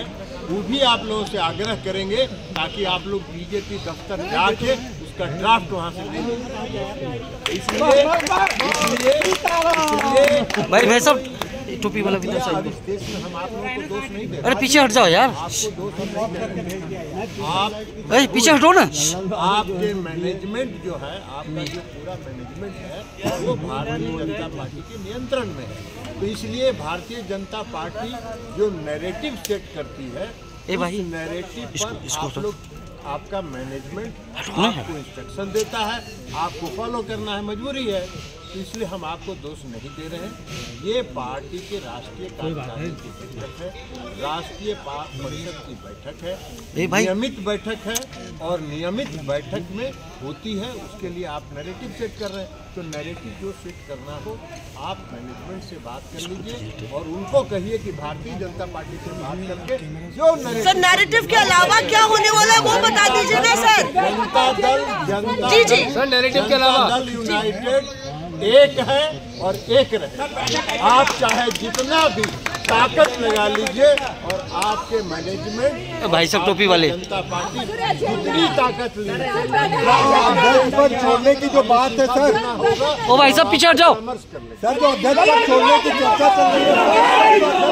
है वो भी आप लोगों से आग्रह करेंगे ताकि आप लोग बीजेपी दफ्तर जाके उसका ड्राफ्ट वहाँ से ले इसलिए इसलिए भाई भाई साहब टोपी वाला भी तो चाहिए अरे पीछे हट जाओ यार। अरे पीछे हटो ना। आपके मैनेजमेंट जो है आपका जो पूरा मैनेजमेंट है वो भारतीय जनता पार्टी के नियंत्रण में है। तो इसलिए भारतीय जनता पार्टी जो नैरेटिव सेट करती है ए भाई, नैरेटिव इसको- पर इसको आप लोग आपका मैनेजमेंट आपको इंस्ट्रक्शन देता है आपको फॉलो करना है मजबूरी है। तो इसलिए हम आपको दोष नहीं दे रहे हैं। ये पार्टी के राष्ट्रीय कार्यकारिणी की बैठक है। राष्ट्रीय पा- परिषद की बैठक है। नियमित बैठक है। और नियमित बैठक में होती है उसके लिए आप नैरेटिव सेट कर रहे हैं तो नैरेटिव जो सेट करना हो आप मैनेजमेंट से बात कर लीजिए और उनको कहिए कि भारतीय जनता पार्टी से बात करके जो सर नैरेटिव नैरेटिव के अलावा क्या होने वाला है वो बता दीजिए ना सर जनता दल जनता जी, जी। दल- सर, narrative के अलावा। दल यूनाइटेड एक है और एक रहे आप चाहे जितना भी ताकत लगा लीजिए और आपके मैनेजमेंट भाई साहब टोपी वाले। जनता पार्टी जितनी ताकत अध्यक्ष पद छोड़ने की जो बात है सर ओ भाई साहब पीछे हट जाओ। सर जो अध्यक्ष पद छोड़ने की चर्चा चल रही है